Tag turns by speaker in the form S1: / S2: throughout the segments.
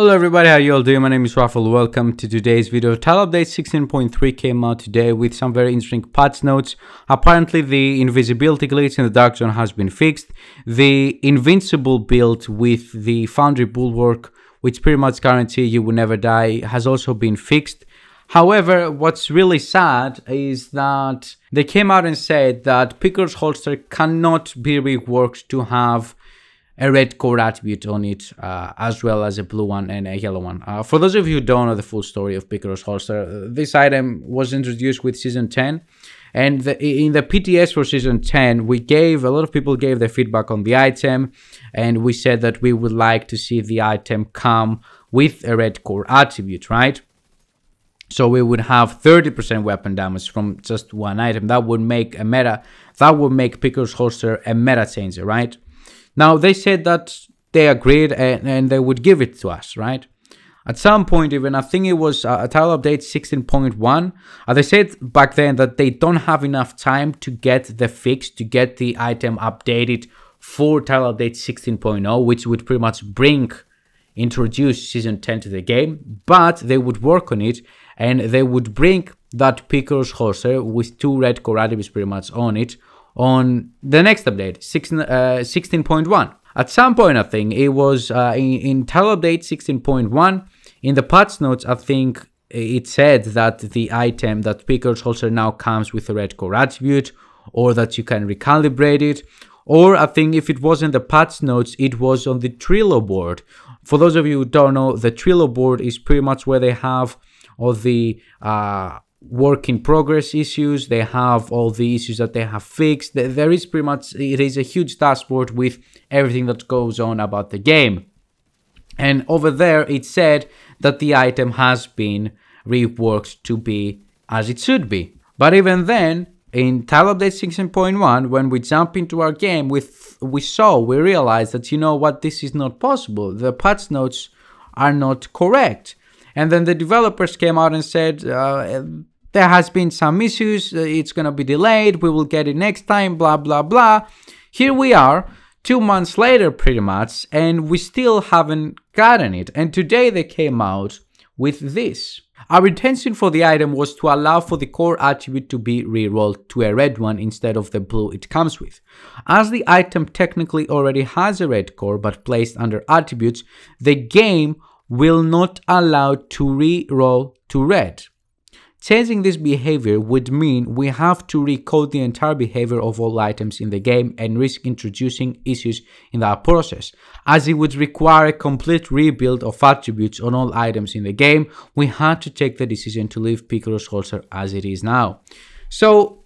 S1: Hello everybody, how you all doing? My name is Rafael. Welcome to today's video. Title update 16.3 came out today with some very interesting patch notes. Apparently the invisibility glitch in the dark zone has been fixed. The invincible build with the foundry bulwark, which pretty much guarantee you will never die, has also been fixed. However, what's really sad is that they came out and said that Picaro's Holster cannot be reworked to have a red core attribute on it, uh, as well as a blue one and a yellow one. Uh, for those of you who don't know the full story of Picaro's holster, uh, this item was introduced with season 10. And the, in the PTS for season 10, we gave, a lot of people gave their feedback on the item, and we said that we would like to see the item come with a red core attribute, right? So we would have 30% weapon damage from just one item. That would make a meta, that would make Picaro's Holster a meta changer, right? Now they said that they agreed and, and they would give it to us, right? At some point, even I think it was uh, a title update 16.1, uh, they said back then that they don't have enough time to get the fix to get the item updated for title update 16.0, which would pretty much bring introduce season 10 to the game, but they would work on it and they would bring that Picaro's Holster with two red core pretty much on it on the next update, 16, uh, 16.1. At some point, I think it was uh, in, in Update 16.1, in the patch notes, I think it said that the item that Picaro's Holster now comes with a red core attribute, or that you can recalibrate it. Or I think if it wasn't the patch notes, it was on the Trello board. For those of you who don't know, the Trello board is pretty much where they have all the uh, work in progress issues. They have all the issues that they have fixed. There is pretty much it is a huge dashboard with everything that goes on about the game. And over there it said that the item has been reworked to be as it should be. But even then in title update 16.1 when we jump into our game with we saw we realized that you know what this is not possible. The patch notes are not correct. And then the developers came out and said uh, there has been some issues, uh, it's gonna be delayed, we will get it next time, blah blah blah. Here we are, two months later pretty much, and we still haven't gotten it. And today they came out with this. Our intention for the item was to allow for the core attribute to be rerolled to a red one instead of the blue it comes with. As the item technically already has a red core but placed under attributes, the game will not allow to reroll to red. Changing this behavior would mean we have to recode the entire behavior of all items in the game and risk introducing issues in that process. As it would require a complete rebuild of attributes on all items in the game, we had to take the decision to leave Picaro's Holster as it is now. So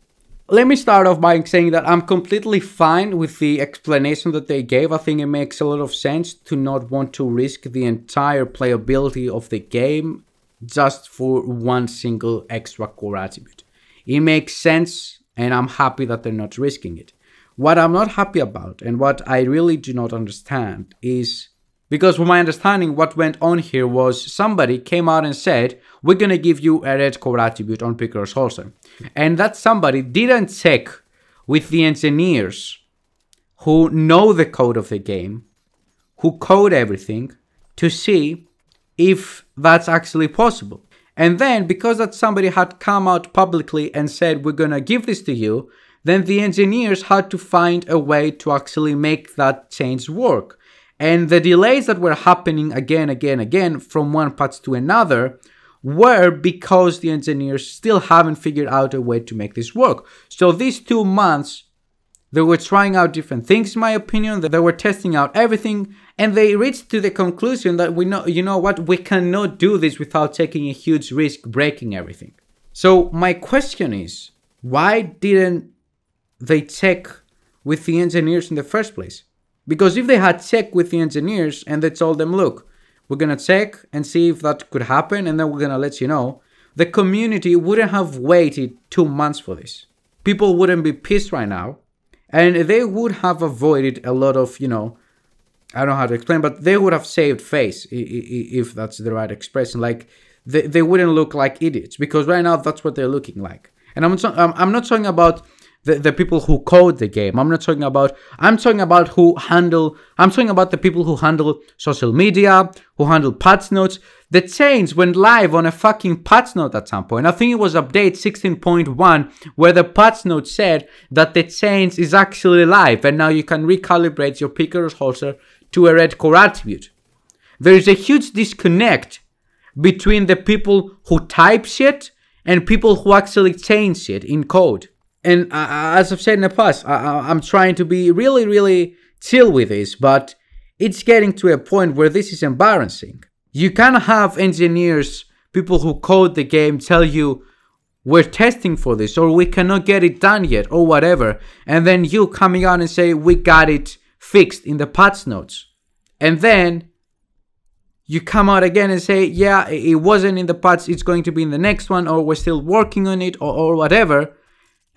S1: let me start off by saying that I'm completely fine with the explanation that they gave. I think it makes a lot of sense to not want to risk the entire playability of the game just for one single extra core attribute. It makes sense and I'm happy that they're not risking it. What I'm not happy about and what I really do not understand is because from my understanding what went on here was somebody came out and said we're gonna give you a red core attribute on Picaro's Holster. And that somebody didn't check with the engineers who know the code of the game, who code everything, to see if that's actually possible. And then, because that somebody had come out publicly and said, We're gonna give this to you, then the engineers had to find a way to actually make that change work. And the delays that were happening again, again, again from one patch to another were because the engineers still haven't figured out a way to make this work. So these two months they were trying out different things, in my opinion. They were testing out everything, and they reached to the conclusion that we know, you know what, we cannot do this without taking a huge risk breaking everything. So my question is, why didn't they check with the engineers in the first place? Because if they had checked with the engineers and they told them, look, we're gonna check and see if that could happen, and then we're gonna let you know, the community wouldn't have waited two months for this. People wouldn't be pissed right now and they would have avoided a lot of you know i don't know how to explain but they would have saved face if that's the right expression. Like they, they wouldn't look like idiots because right now that's what they're looking like. And i'm, I'm not talking about the, the people who code the game. I'm not talking about I'm talking about who handle I'm talking about the people who handle social media, who handle patch notes. The change went live on a fucking patch note at some point. I think it was update 16.1 where the patch note said that the change is actually live and now you can recalibrate your Picaros holster to a red core attribute. There is a huge disconnect between the people who type shit and people who actually change shit in code. And uh, as I've said in the past, I, am trying to be really, really chill with this, but it's getting to a point where this is embarrassing. You can't have engineers, people who code the game, tell you, we're testing for this, or we cannot get it done yet, or whatever, and then you coming out and say, we got it fixed in the patch notes. And then you come out again and say, yeah, it wasn't in the patch, it's going to be in the next one, or we're still working on it, or, or whatever,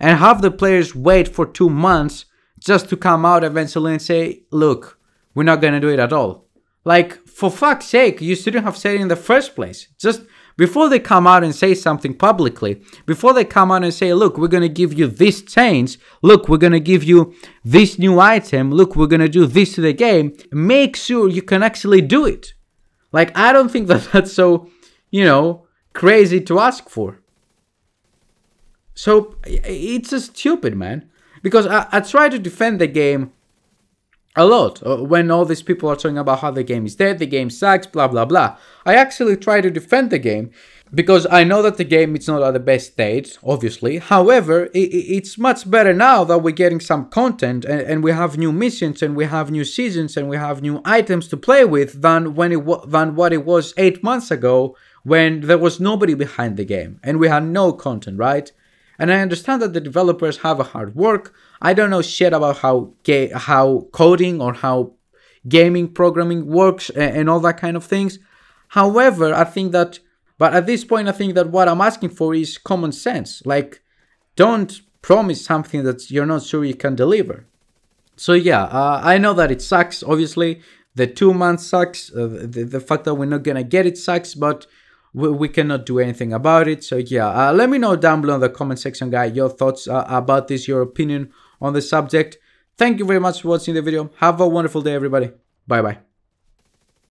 S1: and have the players wait for two months just to come out eventually and say, look, we're not going to do it at all. Like, for fuck's sake, you shouldn't have said it in the first place. Just before they come out and say something publicly, before they come out and say, look, we're going to give you this change, look, we're going to give you this new item, look, we're going to do this to the game, make sure you can actually do it. Like, I don't think that that's so, you know, crazy to ask for. So it's just stupid, man. Because I, I try to defend the game a lot uh, when all these people are talking about how the game is dead, the game sucks, blah blah blah. I actually try to defend the game because I know that the game is not at the best state, obviously. However, it, it's much better now that we're getting some content and, and, we have new missions and we have new seasons and we have new items to play with than when it than what it was eight months ago when there was nobody behind the game and we had no content, right? And I understand that the developers have a hard work. I don't know shit about how ga- how coding or how gaming programming works and, and all that kind of things. However, I think that but at this point, I think that what I'm asking for is common sense. Like, don't promise something that you're not sure you can deliver. So yeah, uh, I know that it sucks. Obviously, the two months sucks. Uh, the, the fact that we're not gonna get it sucks, but we, we cannot do anything about it. So yeah, uh, let me know down below in the comment section, guys, your thoughts uh, about this, your opinion on the subject. Thank you very much for watching the video. Have a wonderful day, everybody. Bye bye.